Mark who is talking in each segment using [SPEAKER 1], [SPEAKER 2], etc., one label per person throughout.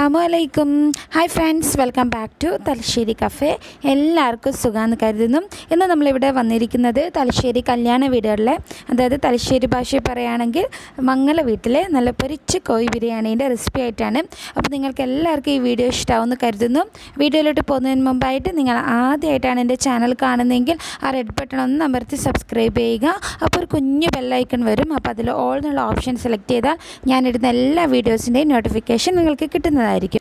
[SPEAKER 1] അസ്സാം വലൈക്കും hi friends welcome back to Thalassery cafe എല്ലാവർക്കും സുഖമെന്ന് കരുതുന്നു. ഇന്ന് നമ്മളിവിടെ വന്നിരിക്കുന്നത് തലശ്ശേരി കല്യാണ വീടുകളിലെ അതായത് തലശ്ശേരി ഭാഷയിൽ പറയുകയാണെങ്കിൽ മംഗല വീട്ടിലെ നല്ല പൊരിച്ച് കോഴി ബിരിയാണീന്റെ റെസിപ്പി ആയിട്ടാണ്. അപ്പോൾ നിങ്ങൾക്ക് എല്ലാവർക്കും ഈ വീഡിയോ ഇഷ്ടമാവുമെന്ന് കരുതുന്നു. വീഡിയോയിലോട്ട് പോകുന്നതിന് മുമ്പായിട്ട് നിങ്ങൾ ആദ്യമായിട്ടാണ് എന്റെ ചാനൽ കാണുന്നതെങ്കിൽ ആ റെഡ് ബട്ടൺ ഒന്ന് അമർത്തി സബ്സ്ക്രൈബ് ചെയ്യുക. അപ്പോൾ ഒരു കുഞ്ഞു ബെല്ലൈക്കൺ വരും. അപ്പോൾ അതിൽ ഓൾ എന്നുള്ള ഓപ്ഷൻ സെലക്ട് ചെയ്താൽ ഞാനിടുന്ന എല്ലാ വീഡിയോസിന്റെയും നോട്ടിഫിക്കേഷൻ നിങ്ങൾക്ക് കിട്ടുന്നതായിരിക്കും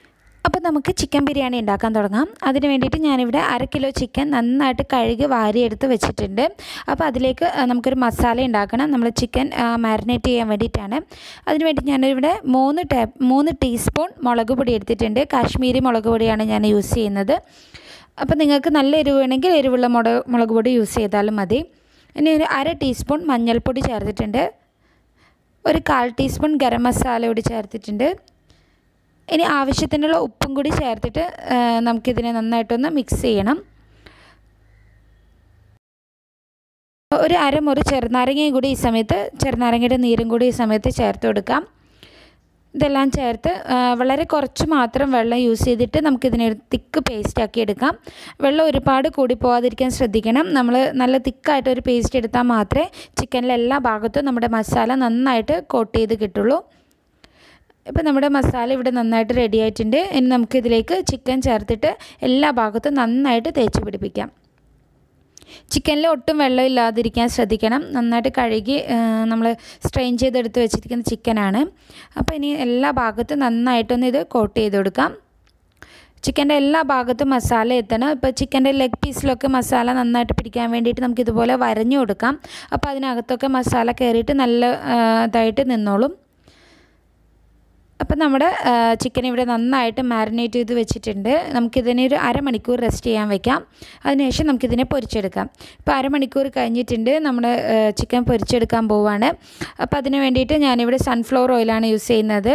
[SPEAKER 1] അപ്പോൾ നമുക്ക് ചിക്കൻ ബിരിയാണി ഉണ്ടാക്കാൻ തുടങ്ങാം. അതിന് വേണ്ടിയിട്ട് ഞാനിവിടെ അര കിലോ ചിക്കൻ നന്നായിട്ട് കഴുകി വാരിയെടുത്ത് വെച്ചിട്ടുണ്ട്. അപ്പോൾ അതിലേക്ക് നമുക്കൊരു മസാല ഉണ്ടാക്കണം. നമ്മൾ ചിക്കൻ മാരിനേറ്റ് ചെയ്യാൻ വേണ്ടിയിട്ടാണ്. അതിന് വേണ്ടി ഞാനിവിടെ മൂന്ന് ടേ മൂന്ന് ടീസ്പൂൺ മുളക് പൊടി എടുത്തിട്ടുണ്ട്. കാശ്മീരി മുളക് പൊടിയാണ് ഞാൻ യൂസ് ചെയ്യുന്നത്. അപ്പോൾ നിങ്ങൾക്ക് നല്ല എരിവ് വേണമെങ്കിൽ എരിവുള്ള മുളക് മുളക് പൊടി യൂസ് ചെയ്താലും മതി. ഇനി ഒരു അര ടീസ്പൂൺ മഞ്ഞൾപ്പൊടി ചേർത്തിട്ടുണ്ട്. ഒരു കാൽ ടീസ്പൂൺ ഗരം മസാല കൂടി ചേർത്തിട്ടുണ്ട്. ഇനി ആവശ്യത്തിനുള്ള ഉപ്പും കൂടി ചേർത്തിട്ട് നമുക്കിതിനെ നന്നായിട്ടൊന്ന് മിക്സ് ചെയ്യണം. ഒരു അരമുറി ചെറുനാരങ്ങയും കൂടി ഈ സമയത്ത് ചെറുനാരങ്ങയുടെ നീരും കൂടി ഈ സമയത്ത് ചേർത്ത് കൊടുക്കാം. ഇതെല്ലാം ചേർത്ത് വളരെ കുറച്ച് മാത്രം വെള്ളം യൂസ് ചെയ്തിട്ട് നമുക്കിതിനെ ഒരു തിക്ക് പേസ്റ്റ് ആക്കി എടുക്കാം. വെള്ളം ഒരുപാട് കൂടി പോകാതിരിക്കാൻ ശ്രദ്ധിക്കണം. നമ്മൾ നല്ല തിക്കായിട്ട് ഒരു പേസ്റ്റ് എടുത്താൽ മാത്രമേ ചിക്കനിലെ എല്ലാ ഭാഗത്തും നമ്മുടെ മസാല നന്നായിട്ട് കോട്ട് ചെയ്ത് കിട്ടുള്ളൂ. ഇപ്പോൾ നമ്മുടെ മസാല ഇവിടെ നന്നായിട്ട് റെഡി ആയിട്ടുണ്ട്. ഇനി നമുക്കിതിലേക്ക് ചിക്കൻ ചേർത്തിട്ട് എല്ലാ ഭാഗത്തും നന്നായിട്ട് തേച്ച് പിടിപ്പിക്കാം. ചിക്കനിൽ ഒട്ടും വെള്ളം ഇല്ലാതിരിക്കാൻ ശ്രദ്ധിക്കണം. നന്നായിട്ട് കഴുകി നമ്മൾ സ്ട്രെയിൻ ചെയ്തെടുത്ത് വെച്ചിരിക്കുന്ന ചിക്കനാണ് അപ്പോൾ ഇനി എല്ലാ ഭാഗത്തും നന്നായിട്ടൊന്ന് ഇത് കോട്ട് ചെയ്ത് കൊടുക്കാം. ചിക്കന്റെ എല്ലാ ഭാഗത്തും മസാല എത്തണം. ഇപ്പോൾ ചിക്കന്റെ ലെഗ് പീസിലൊക്കെ മസാല നന്നായിട്ട് പിടിക്കാൻ വേണ്ടിയിട്ട് നമുക്ക് ഇതുപോലെ വരഞ്ഞു കൊടുക്കാം. അപ്പോൾ അതിനകത്തൊക്കെ മസാല കയറിയിട്ട് നല്ല ഇതായിട്ട് നിന്നോളും. അപ്പം നമ്മുടെ ചിക്കൻ ഇവിടെ നന്നായിട്ട് മാരിനേറ്റ് ചെയ്ത് വെച്ചിട്ടുണ്ട്. നമുക്കിതിനെ ഒരു അരമണിക്കൂർ റെസ്റ്റ് ചെയ്യാൻ വെക്കാം. അതിനുശേഷം നമുക്കിതിനെ പൊരിച്ചെടുക്കാം. ഇപ്പോൾ അരമണിക്കൂർ കഴിഞ്ഞിട്ടുണ്ട്. നമ്മൾ ചിക്കൻ പൊരിച്ചെടുക്കാൻ പോവുകയാണ് അപ്പോൾ അതിന് വേണ്ടിയിട്ട് ഞാനിവിടെ സൺഫ്ലവർ ഓയിലാണ് യൂസ് ചെയ്യുന്നത്.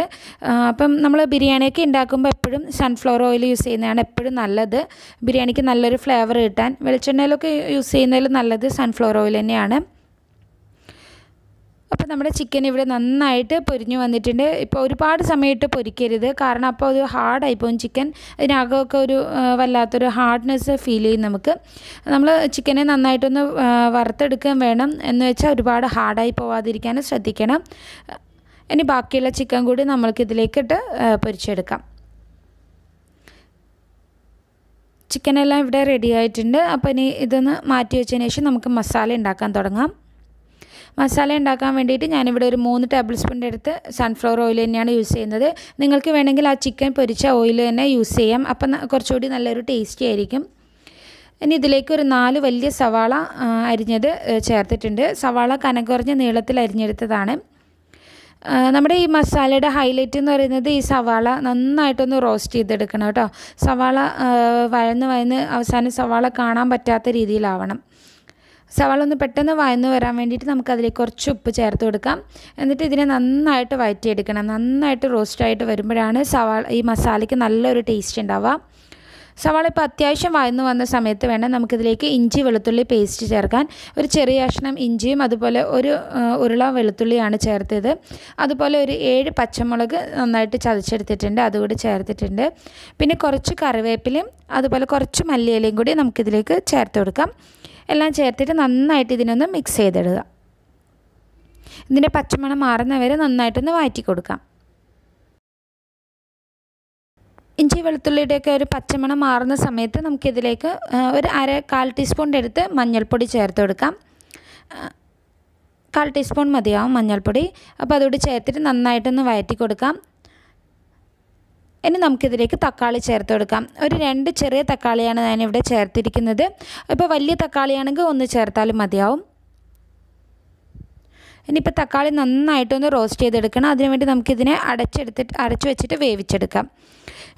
[SPEAKER 1] അപ്പം നമ്മൾ ബിരിയാണിയൊക്കെ ഉണ്ടാക്കുമ്പോൾ എപ്പോഴും സൺഫ്ലവർ ഓയിൽ യൂസ് ചെയ്യുന്നതാണ് എപ്പോഴും നല്ലത്. ബിരിയാണിക്ക് നല്ലൊരു ഫ്ലേവർ കിട്ടാൻ. വെളിച്ചെണ്ണയിലൊക്കെ യൂസ് ചെയ്യുന്നതിൽ നല്ലത് സൺഫ്ലവർ ഓയിൽ തന്നെയാണ്. അപ്പോൾ നമ്മുടെ ചിക്കൻ ഇവിടെ നന്നായിട്ട് പൊരിഞ്ഞു വന്നിട്ടുണ്ട്. ഇപ്പോൾ ഒരുപാട് സമയത്ത് പൊരിക്കരുത്. കാരണം അപ്പോൾ ഹാർഡായി പോകും ചിക്കൻ അതിനകമൊക്കെ ഒരു വല്ലാത്തൊരു ഹാർഡ്നെസ് ഫീൽ ചെയ്യും നമുക്ക്. നമ്മൾ ചിക്കനെ നന്നായിട്ടൊന്ന് വറുത്തെടുക്കുകയും വേണം. എന്ന് വെച്ചാൽ ഒരുപാട് ഹാർഡായി പോവാതിരിക്കാനും ശ്രദ്ധിക്കണം. ഇനി ബാക്കിയുള്ള ചിക്കൻ കൂടി നമ്മൾക്ക് ഇതിലേക്കിട്ട് ആ, പൊരിച്ചെടുക്കാം. ചിക്കനെല്ലാം ഇവിടെ റെഡി ആയിട്ടുണ്ട്. അപ്പോൾ ഇനി ഇതൊന്ന് മാറ്റി വെച്ചതിന് ശേഷം നമുക്ക് മസാല ഉണ്ടാക്കാൻ തുടങ്ങാം. മസാല ഉണ്ടാക്കാൻ വേണ്ടിയിട്ട് ഞാനിവിടെ ഒരു മൂന്ന് ടേബിൾ സ്പൂണിന്റെ അടുത്ത് സൺഫ്ലവർ ഓയിൽ തന്നെയാണ് യൂസ് ചെയ്യുന്നത്. നിങ്ങൾക്ക് വേണമെങ്കിൽ ആ ചിക്കൻ പൊരിച്ച ഓയിൽ തന്നെ യൂസ് ചെയ്യാം. അപ്പം കുറച്ചുകൂടി നല്ലൊരു ടേസ്റ്റി ആയിരിക്കും. ഇനി ഇതിലേക്ക് ഒരു നാല് വലിയ സവാള അരിഞ്ഞത് ചേർത്തിട്ടുണ്ട്. സവാള കനം കുറഞ്ഞ നീളത്തിൽ അരിഞ്ഞെടുത്തതാണ്. നമ്മുടെ ഈ മസാലയുടെ ഹൈലൈറ്റ് എന്ന് പറയുന്നത് ഈ സവാള നന്നായിട്ടൊന്ന് റോസ്റ്റ് ചെയ്തെടുക്കണം കേട്ടോ. സവാള വഴന്ന് വഴന്ന് അവസാനം സവാള കാണാൻ പറ്റാത്ത രീതിയിലാവണം. സവാള ഒന്ന് പെട്ടെന്ന് വഴന്നു വരാൻ വേണ്ടിയിട്ട് നമുക്ക് അതിലേക്ക് കുറച്ച് ഉപ്പ് ചേർത്ത് കൊടുക്കാം. എന്നിട്ട് ഇതിനെ നന്നായിട്ട് വഴറ്റിയെടുക്കണം. നന്നായിട്ട് റോസ്റ്റായിട്ട് വരുമ്പോഴാണ് സവാള ഈ മസാലയ്ക്ക് നല്ലൊരു ടേസ്റ്റ് ഉണ്ടാവുക. സവാള ഇപ്പോൾ അത്യാവശ്യം വഴന്നു വന്ന സമയത്ത് വേണം നമുക്കിതിലേക്ക് ഇഞ്ചി വെളുത്തുള്ളി പേസ്റ്റ് ചേർക്കാൻ. ഒരു ചെറിയ കഷ്ണം ഇഞ്ചിയും അതുപോലെ ഒരു ഉരുള വെളുത്തുള്ളിയാണ് ചേർത്തത്. അതുപോലെ ഒരു ഏഴ് പച്ചമുളക് നന്നായിട്ട് ചതച്ചെടുത്തിട്ടുണ്ട് അതുകൂടി ചേർത്തിട്ടുണ്ട്. പിന്നെ കുറച്ച് കറിവേപ്പിലയും അതുപോലെ കുറച്ച് മല്ലിയിലയും കൂടി നമുക്കിതിലേക്ക് ചേർത്ത് കൊടുക്കാം. എല്ലാം ചേർത്തിട്ട് നന്നായിട്ട് ഇതിനൊന്ന് മിക്സ് ചെയ്തിടുക ഇതിന്റെ പച്ചമണം മാറുന്നവരെ നന്നായിട്ടൊന്ന് വഴറ്റി കൊടുക്കാം. ഇഞ്ചി വെളുത്തുള്ളിയുടെയൊക്കെ ഒരു പച്ചമണം മാറുന്ന സമയത്ത് നമുക്കിതിലേക്ക് ഒരു അര കാൽ ടീസ്പൂണിന്റെ അടുത്ത് മഞ്ഞൾപ്പൊടി ചേർത്ത് കൊടുക്കാം. കാൽ ടീസ്പൂൺ മതിയാവും മഞ്ഞൾപ്പൊടി. അപ്പോൾ അതുകൂടി ചേർത്തിട്ട് നന്നായിട്ടൊന്ന് വഴറ്റി കൊടുക്കാം. ഇനി നമുക്കിതിലേക്ക് തക്കാളി ചേർത്ത് കൊടുക്കാം. ഒരു രണ്ട് ചെറിയ തക്കാളിയാണ് ഞാനിവിടെ ചേർത്തിരിക്കുന്നത്. ഇപ്പോൾ വലിയ തക്കാളിയാണെങ്കിൽ ഒന്ന് ചേർത്താലും മതിയാവും. ഇനിയിപ്പോൾ തക്കാളി നന്നായിട്ടൊന്ന് റോസ്റ്റ് ചെയ്തെടുക്കണം. അതിനുവേണ്ടി നമുക്കിതിനെ അടച്ചെടുത്തിട്ട് അടച്ചു വെച്ചിട്ട് വേവിച്ചെടുക്കാം.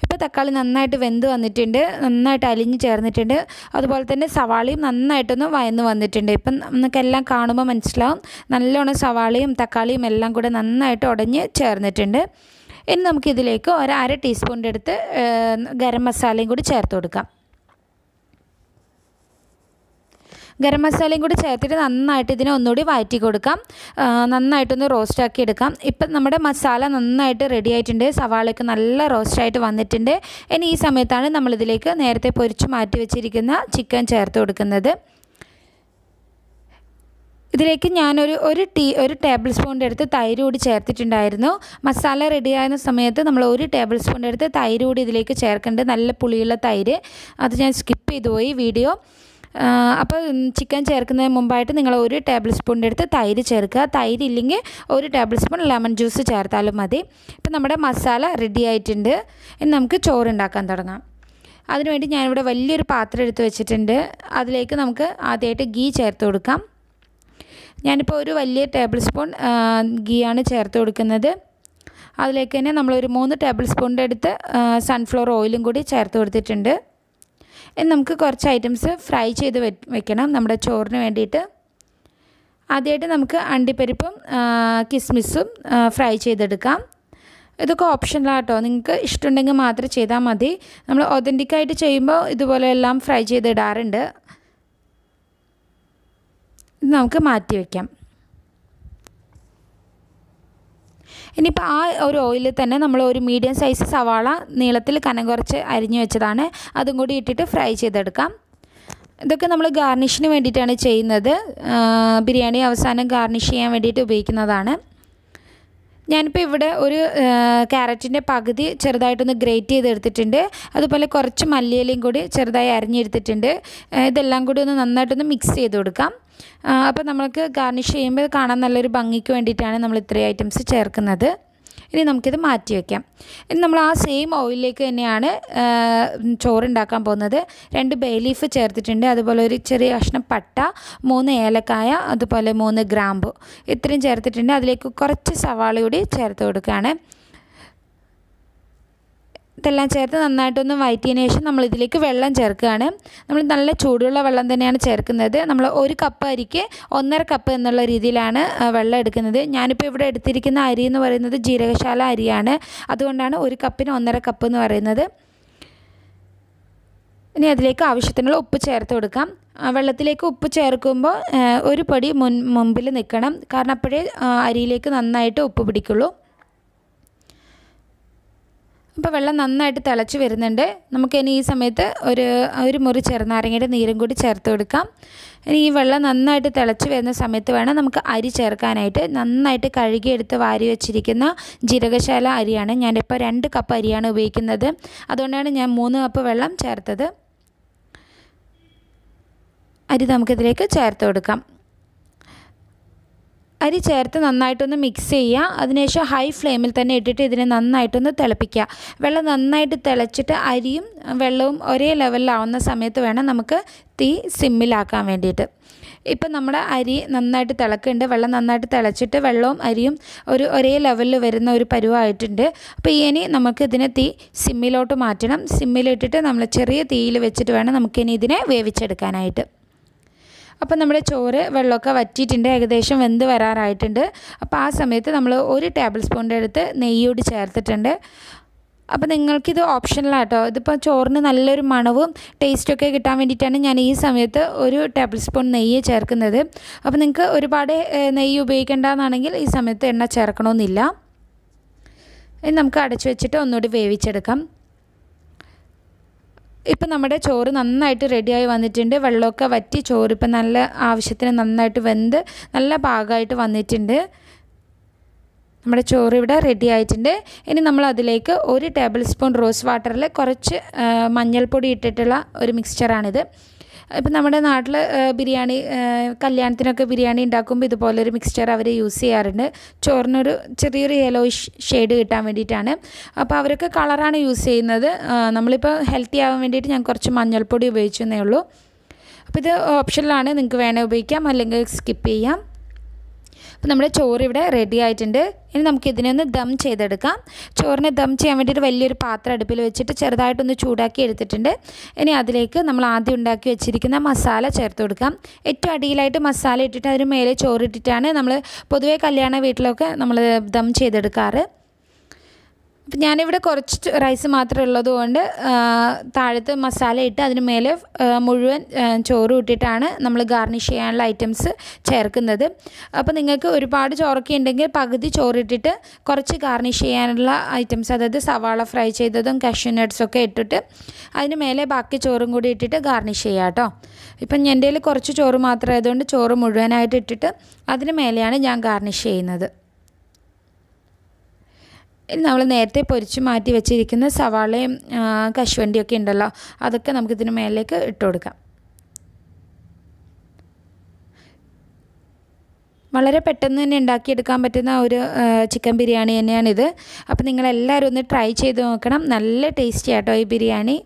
[SPEAKER 1] ഇപ്പോൾ തക്കാളി നന്നായിട്ട് വെന്ത് വന്നിട്ടുണ്ട്. നന്നായിട്ട് അലിഞ്ഞ് ചേർന്നിട്ടുണ്ട്. അതുപോലെ തന്നെ സവാളയും നന്നായിട്ടൊന്ന് വയന്ന് വന്നിട്ടുണ്ട്. ഇപ്പം നമുക്കെല്ലാം കാണുമ്പോൾ മനസ്സിലാവും. നല്ലോണം സവാളയും തക്കാളിയും എല്ലാം കൂടെ നന്നായിട്ട് ഉടഞ്ഞ് ചേർന്നിട്ടുണ്ട്. ഇനി നമുക്കിതിലേക്ക് ഒരു അര ടീസ്പൂണിന്റെ അടുത്ത് ഗരം മസാലയും കൂടി ചേർത്ത് കൊടുക്കാം. ഗരം മസാലയും കൂടി ചേർത്തിട്ട് നന്നായിട്ട് ഇതിനെ ഒന്നുകൂടി വഴറ്റി കൊടുക്കാം. നന്നായിട്ടൊന്ന് റോസ്റ്റ് ആക്കി എടുക്കാം. ഇപ്പം നമ്മുടെ മസാല നന്നായിട്ട് റെഡി ആയിട്ടുണ്ട്. സവാളയ്ക്ക് നല്ല റോസ്റ്റായിട്ട് വന്നിട്ടുണ്ട്. ഇനി ഈ സമയത്താണ് നമ്മളിതിലേക്ക് നേരത്തെ പൊരിച്ച് മാറ്റി വെച്ചിരിക്കുന്ന ചിക്കൻ ചേർത്ത് കൊടുക്കുന്നത്. ഇതിലേക്ക് ഞാനൊരു ഒരു ടീ ഒരു ടേബിൾ സ്പൂണിന്റെ അടുത്ത് തൈര് കൂടി ചേർത്തിട്ടുണ്ടായിരുന്നു. മസാല റെഡിയാകുന്ന സമയത്ത് നമ്മൾ ഒരു ടേബിൾ സ്പൂണിന്റെ അടുത്ത് തൈര് കൂടി ഇതിലേക്ക് ചേർക്കേണ്ടത് നല്ല പുളിയുള്ള തൈര്. അത് ഞാൻ സ്കിപ്പ് ചെയ്തു പോയി വീഡിയോ. അപ്പോൾ ചിക്കൻ ചേർക്കുന്നതിന് മുമ്പായിട്ട് നിങ്ങൾ ഒരു ടേബിൾ സ്പൂണിന്റെ അടുത്ത് തൈര് ചേർക്കുക. തൈര് ഇല്ലെങ്കിൽ ഒരു ടേബിൾ സ്പൂൺ ലെമൺ ജ്യൂസ് ചേർത്താലും മതി. ഇപ്പം നമ്മുടെ മസാല റെഡി ആയിട്ടുണ്ട്. ഇനി നമുക്ക് ചോറുണ്ടാക്കാൻ തുടങ്ങാം. അതിനുവേണ്ടി ഞാനിവിടെ വലിയൊരു പാത്രം എടുത്ത് വെച്ചിട്ടുണ്ട്. അതിലേക്ക് നമുക്ക് ആദ്യമായിട്ട് ഗീ ചേർത്ത് കൊടുക്കാം. ഞാനിപ്പോൾ ഒരു വലിയ ടേബിൾ സ്പൂൺ ഗീയാണ് ചേർത്ത് കൊടുക്കുന്നത്. അതിലേക്ക് തന്നെ നമ്മളൊരു മൂന്ന് ടേബിൾ സ്പൂണിന്റെ അടുത്ത് സൺഫ്ലവർ ഓയിലും കൂടി ചേർത്ത് കൊടുത്തിട്ടുണ്ട്. ഇനി നമുക്ക് കുറച്ച് ഐറ്റംസ് ഫ്രൈ ചെയ്ത് വെക്കണം നമ്മുടെ ചോറിന് വേണ്ടിയിട്ട്. ആദ്യമായിട്ട് നമുക്ക് അണ്ടിപ്പരിപ്പും കിസ്മിസും ഫ്രൈ ചെയ്തെടുക്കാം. ഇതൊക്കെ ഓപ്ഷനിലാട്ടോ നിങ്ങൾക്ക് ഇഷ്ടമുണ്ടെങ്കിൽ മാത്രം ചെയ്താൽ മതി. നമ്മൾ ഒതന്റിക്കായിട്ട് ചെയ്യുമ്പോൾ ഇതുപോലെ എല്ലാം ഫ്രൈ ചെയ്തിടാറുണ്ട് ഇത് നമുക്ക് മാറ്റി വയ്ക്കാം ഇനിയിപ്പോൾ ആ ഒരു ഓയിലിൽ തന്നെ നമ്മൾ ഒരു മീഡിയം സൈസ് സവാള നീളത്തിൽ കനം കുറച്ച് അരിഞ്ഞു വെച്ചതാണ്. അതും കൂടി ഇട്ടിട്ട് ഫ്രൈ ചെയ്തെടുക്കാം. ഇതൊക്കെ നമ്മൾ ഗാർണിഷിന് വേണ്ടിയിട്ടാണ് ചെയ്യുന്നത്. ബിരിയാണി അവസാനം ഗാർണിഷ് ചെയ്യാൻ വേണ്ടിയിട്ട് ഉപയോഗിക്കുന്നതാണ്. ഞാനിപ്പോൾ ഇവിടെ ഒരു ക്യാരറ്റിന്റെ പകുതി ചെറുതായിട്ടൊന്ന് ഗ്രേറ്റ് ചെയ്തെടുത്തിട്ടുണ്ട്. അതുപോലെ കുറച്ച് മല്ലിയിലയും കൂടി ചെറുതായി അരിഞ്ഞെടുത്തിട്ടുണ്ട്. ഇതെല്ലാം കൂടി ഒന്ന് നന്നായിട്ടൊന്ന് മിക്സ് ചെയ്ത് കൊടുക്കാം. അപ്പോൾ നമ്മൾക്ക് ഗാർണിഷ് ചെയ്യുമ്പോൾ കാണാൻ നല്ലൊരു ഭംഗിക്ക് വേണ്ടിയിട്ടാണ് നമ്മൾ ഇത്രയും ഐറ്റംസ് ചേർക്കുന്നത്. ഇനി നമുക്കിത് മാറ്റി വയ്ക്കാം ഇനി നമ്മൾ ആ സെയിം ഓയിലിലേക്ക് തന്നെയാണ് ചോറുണ്ടാക്കാൻ പോകുന്നത്. രണ്ട് ബേ ലീഫ് ചേർത്തിട്ടുണ്ട്. അതുപോലെ ഒരു ചെറിയ കഷ്ണം പട്ട മൂന്ന് ഏലക്കായ അതുപോലെ മൂന്ന് ഗ്രാമ്പു. ഇത്രയും ചേർത്തിട്ടുണ്ട്. അതിലേക്ക് കുറച്ച് സവാള കൂടി ചേർത്ത് കൊടുക്കുകയാണ്. ഇതെല്ലാം ചേർത്ത് നന്നായിട്ടൊന്ന് വഴറ്റിയതിന് ശേഷം നമ്മൾ ഇതിലേക്ക് വെള്ളം ചേർക്കുകയാണ്. നമ്മൾ നല്ല ചൂടുള്ള വെള്ളം തന്നെയാണ് ചേർക്കുന്നത്. നമ്മൾ ഒരു കപ്പ് അരിക്ക് ഒന്നര കപ്പ് എന്നുള്ള രീതിയിലാണ് വെള്ളം എടുക്കുന്നത്. ഞാനിപ്പോൾ ഇവിടെ എടുത്തിരിക്കുന്ന അരി എന്ന് പറയുന്നത് ജീരകശാല അരിയാണ്. അതുകൊണ്ടാണ് ഒരു കപ്പിന് ഒന്നര കപ്പ് എന്ന് പറയുന്നത്. ഇനി അതിലേക്ക് ആവശ്യത്തിനുള്ള ഉപ്പ് ചേർത്ത് കൊടുക്കാം. വെള്ളത്തിലേക്ക് ഉപ്പ് ചേർക്കുമ്പോൾ ഒരു പടി മുൻ മുമ്പിൽ നിൽക്കണം. കാരണം അപ്പോഴേ അരിയിലേക്ക് നന്നായിട്ട് ഉപ്പ് പിടിക്കുള്ളൂ. അപ്പോൾ വെള്ളം നന്നായിട്ട് തിളച്ച് വരുന്നുണ്ട്. നമുക്ക് ഇനി ഈ സമയത്ത് ഒരു ഒരു മുറി ചെറുനാരങ്ങയുടെ നീരും കൂടി ചേർത്ത് കൊടുക്കാം. ഇനി ഈ വെള്ളം നന്നായിട്ട് തിളച്ച് വരുന്ന സമയത്ത് വേണം നമുക്ക് അരി ചേർക്കാനായിട്ട്. നന്നായിട്ട് കഴുകിയെടുത്ത് വാരി വെച്ചിരിക്കുന്ന ജീരകശാല അരിയാണ് ഞാനിപ്പോൾ രണ്ട് കപ്പ് അരിയാണ് ഉപയോഗിക്കുന്നത്. അതുകൊണ്ടാണ് ഞാൻ മൂന്ന് കപ്പ് വെള്ളം ചേർത്തത്. അരി നമുക്കിതിലേക്ക് ചേർത്ത് കൊടുക്കാം. അരി ചേർത്ത് നന്നായിട്ടൊന്ന് മിക്സ് ചെയ്യുക. അതിനുശേഷം ഹൈ ഫ്ലെയിമിൽ തന്നെ ഇട്ടിട്ട് ഇതിനെ നന്നായിട്ടൊന്ന് തിളപ്പിക്കുക. വെള്ളം നന്നായിട്ട് തിളച്ചിട്ട് അരിയും വെള്ളവും ഒരേ ലെവലിലാവുന്ന സമയത്ത് വേണം നമുക്ക് തീ സിമ്മിലാക്കാൻ വേണ്ടിയിട്ട്. ഇപ്പം നമ്മുടെ അരി നന്നായിട്ട് തിളക്കുന്നുണ്ട്. വെള്ളം നന്നായിട്ട് തിളച്ചിട്ട് വെള്ളവും അരിയും ഒരു ഒരേ ലെവലിൽ വരുന്ന ഒരു പരുവായിട്ടുണ്ട്. അപ്പോൾ ഇനി നമുക്ക് ഇതിനെ തീ സിമ്മിലോട്ട് മാറ്റണം. സിമ്മിലിട്ടിട്ട് നമ്മൾ ചെറിയ തീയിൽ വെച്ചിട്ട് വേണം നമുക്കിനി ഇതിനെ വേവിച്ചെടുക്കാനായിട്ട്. അപ്പോൾ നമ്മുടെ ചോറ് വെള്ളമൊക്കെ വറ്റിയിട്ടുണ്ട് ഏകദേശം വെന്ത് വരാറായിട്ടുണ്ട്. അപ്പോൾ ആ സമയത്ത് നമ്മൾ ഒരു ടേബിൾ സ്പൂണിന്റെ അടുത്ത് നെയ്യോട് ചേർത്തിട്ടുണ്ട്. അപ്പോൾ നിങ്ങൾക്കിത് ഓപ്ഷനിലാട്ടോ ഇതിപ്പോൾ ചോറിന് നല്ലൊരു മണവും ടേസ്റ്റൊക്കെ കിട്ടാൻ വേണ്ടിയിട്ടാണ് ഞാൻ ഈ സമയത്ത് ഒരു ടേബിൾ സ്പൂൺ നെയ്യ് ചേർക്കുന്നത്. അപ്പോൾ നിങ്ങൾക്ക് ഒരുപാട് നെയ്യ് ഉപയോഗിക്കേണ്ടതെന്നാണെങ്കിൽ ഈ സമയത്ത് എണ്ണ ചേർക്കണമെന്നില്ല ഇനി നമുക്ക് അടച്ചു വെച്ചിട്ട് ഒന്നുകൂടി വേവിച്ചെടുക്കാം. ഇപ്പം നമ്മുടെ ചോറ് നന്നായിട്ട് റെഡിയായി വന്നിട്ടുണ്ട്. വെള്ളമൊക്കെ വറ്റി ചോറ് ഇപ്പം നല്ല ആവശ്യത്തിന് നന്നായിട്ട് വെന്ത് നല്ല പാകമായിട്ട് വന്നിട്ടുണ്ട്. നമ്മുടെ ചോറ് ഇവിടെ റെഡി ആയിട്ടുണ്ട്. ഇനി നമ്മൾ അതിലേക്ക് ഒരു ടേബിൾ സ്പൂൺ റോസ് വാട്ടറിൽ കുറച്ച് മഞ്ഞൾപ്പൊടി ഇട്ടിട്ടുള്ള ഒരു മിക്സ്ചറാണിത് ഇപ്പം നമ്മുടെ നാട്ടിൽ ബിരിയാണി കല്യാണത്തിനൊക്കെ ബിരിയാണി ഉണ്ടാക്കുമ്പോൾ ഇതുപോലൊരു മിക്സ്ചർ അവർ യൂസ് ചെയ്യാറുണ്ട്. ചോറിനൊരു ചെറിയൊരു യെലോ ഷെയ്ഡ് കിട്ടാൻ വേണ്ടിയിട്ടാണ്. അപ്പോൾ അവരൊക്കെ കളറാണ് യൂസ് ചെയ്യുന്നത്. നമ്മളിപ്പോൾ ഹെൽത്തി ആവാൻ വേണ്ടിയിട്ട് ഞാൻ കുറച്ച് മഞ്ഞൾപ്പൊടി ഉപയോഗിച്ചെന്നേ ഉള്ളൂ. അപ്പോൾ ഇത് ഓപ്ഷനിലാണ് നിങ്ങൾക്ക് വേണേൽ ഉപയോഗിക്കാം. അല്ലെങ്കിൽ സ്കിപ്പ് ചെയ്യാം. അപ്പോൾ നമ്മുടെ ചോറ് ഇവിടെ റെഡി ആയിട്ടുണ്ട്. ഇനി നമുക്ക് ഇതിനൊന്ന് ദം ചെയ്തെടുക്കാം. ചോറിനെ ദം ചെയ്യാൻ വേണ്ടിയിട്ട് വലിയൊരു പാത്രം അടുപ്പിൽ വെച്ചിട്ട് ചെറുതായിട്ടൊന്ന് ചൂടാക്കി എടുത്തിട്ടുണ്ട്. ഇനി അതിലേക്ക് നമ്മൾ ആദ്യം ഉണ്ടാക്കി വെച്ചിരിക്കുന്ന മസാല ചേർത്ത് കൊടുക്കാം. ഏറ്റവും അടിയിലായിട്ട് മസാല ഇട്ടിട്ട് അതിന് മേലെ ചോറിട്ടിട്ടാണ് നമ്മൾ പൊതുവേ കല്യാണ വീട്ടിലൊക്കെ നമ്മൾ ദം ചെയ്തെടുക്കാറ്. അപ്പം ഞാനിവിടെ കുറച്ച് റൈസ് മാത്രമേ ഉള്ളതുകൊണ്ട് താഴത്ത് മസാല ഇട്ട് അതിന് മേലെ മുഴുവൻ ചോറ് ഇട്ടിട്ടാണ് നമ്മൾ ഗാർണിഷ് ചെയ്യാനുള്ള ഐറ്റംസ് ചേർക്കുന്നത്. അപ്പോൾ നിങ്ങൾക്ക് ഒരുപാട് ചോറൊക്കെ ഉണ്ടെങ്കിൽ പകുതി ചോറിട്ടിട്ട് കുറച്ച് ഗാർണിഷ് ചെയ്യാനുള്ള ഐറ്റംസ് അതായത് സവാള ഫ്രൈ ചെയ്തതും കഷ്യൂ നട്ട്സൊക്കെ ഇട്ടിട്ട് അതിന് മേലെ ബാക്കി ചോറും കൂടി ഇട്ടിട്ട് ഗാർണിഷ് ചെയ്യാം കേട്ടോ. ഇപ്പം എന്റെ കയ്യിൽ കുറച്ച് ചോറ് മാത്രമായതുകൊണ്ട് ചോറ് മുഴുവനായിട്ട് ഇട്ടിട്ട് അതിന് മേലെയാണ് ഞാൻ ഗാർണിഷ് ചെയ്യുന്നത്. നമ്മൾ നേരത്തെ പൊരിച്ച് മാറ്റി വെച്ചിരിക്കുന്ന സവാളയും കശുവണ്ടിയൊക്കെ ഉണ്ടല്ലോ അതൊക്കെ നമുക്കിതിന് മേലേക്ക് ഇട്ട് കൊടുക്കാം. വളരെ പെട്ടെന്ന് തന്നെ ഉണ്ടാക്കിയെടുക്കാൻ പറ്റുന്ന ഒരു ചിക്കൻ ബിരിയാണി തന്നെയാണിത്. അപ്പോൾ നിങ്ങളെല്ലാവരും ഒന്ന് ട്രൈ ചെയ്ത് നോക്കണം. നല്ല ടേസ്റ്റി ആട്ടോ ഈ ബിരിയാണി.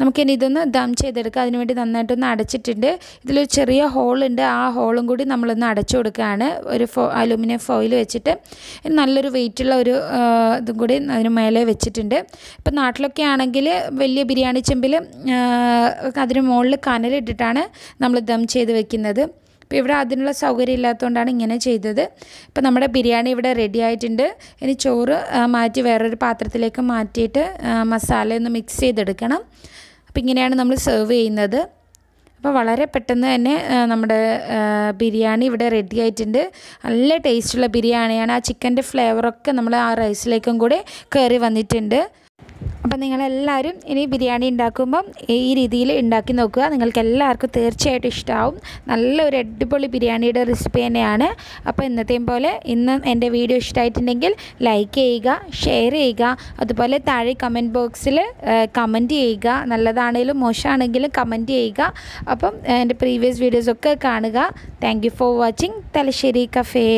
[SPEAKER 1] നമുക്കിനി ഇതൊന്ന് ദം ചെയ്തെടുക്കാം. അതിനുവേണ്ടി നന്നായിട്ടൊന്ന് അടച്ചിട്ടുണ്ട്. ഇതിലൊരു ചെറിയ ഹോളുണ്ട്. ആ ഹോളും കൂടി നമ്മളൊന്ന് അടച്ചു കൊടുക്കുകയാണ്. ഒരു ഫോ അലുമിനിയം ഫോയിൽ വെച്ചിട്ട്. നല്ലൊരു വെയിറ്റുള്ള ഒരു ഇതും കൂടി അതിന് മേലെ വെച്ചിട്ടുണ്ട്. ഇപ്പം നാട്ടിലൊക്കെ ആണെങ്കിൽ വലിയ ബിരിയാണി ചെമ്പിൽ അതിന് മുകളിൽ കനലിട്ടിട്ടാണ് നമ്മൾ ദം ചെയ്ത് വെക്കുന്നത്. ഇപ്പോൾ ഇവിടെ അതിനുള്ള സൗകര്യം ഇല്ലാത്തതുകൊണ്ടാണ് ഇങ്ങനെ ചെയ്തത്. ഇപ്പോൾ നമ്മുടെ ബിരിയാണി ഇവിടെ റെഡി ആയിട്ടുണ്ട്. ഇനി ചോറ് മാറ്റി വേറൊരു പാത്രത്തിലേക്ക് മാറ്റിയിട്ട് മസാല ഒന്ന് മിക്സ് ചെയ്തെടുക്കണം. അപ്പോൾ ഇങ്ങനെയാണ് നമ്മൾ സെർവ് ചെയ്യുന്നത്. അപ്പോൾ വളരെ പെട്ടെന്ന് തന്നെ നമ്മുടെ ബിരിയാണി ഇവിടെ റെഡി ആയിട്ടുണ്ട്. നല്ല ടേസ്റ്റുള്ള ബിരിയാണിയാണ്. ആ ചിക്കന്റെ ഫ്ലേവറൊക്കെ നമ്മൾ ആ റൈസിലേക്കും കൂടെ കയറി വന്നിട്ടുണ്ട്. അപ്പോൾ നിങ്ങളെല്ലാവരും ഇനി ബിരിയാണി ഉണ്ടാക്കുമ്പം ഈ രീതിയിൽ ഉണ്ടാക്കി നോക്കുക. നിങ്ങൾക്ക് എല്ലാവർക്കും തീർച്ചയായിട്ടും ഇഷ്ടമാവും നല്ലൊരു അടിപൊളി ബിരിയാണിയുടെ റെസിപ്പി തന്നെയാണ്. അപ്പോൾ ഇന്നത്തെയും പോലെ ഇന്ന് എന്റെ വീഡിയോ ഇഷ്ടമായിട്ടുണ്ടെങ്കിൽ ലൈക്ക് ചെയ്യുക ഷെയർ ചെയ്യുക. അതുപോലെ താഴെ കമന്റ് ബോക്സിൽ കമന്റ് ചെയ്യുക. നല്ലതാണെങ്കിലും മോശമാണെങ്കിലും കമന്റ് ചെയ്യുക. അപ്പം എന്റെ പ്രീവിയസ് വീഡിയോസൊക്കെ കാണുക. Thank for watching Thalassery cafe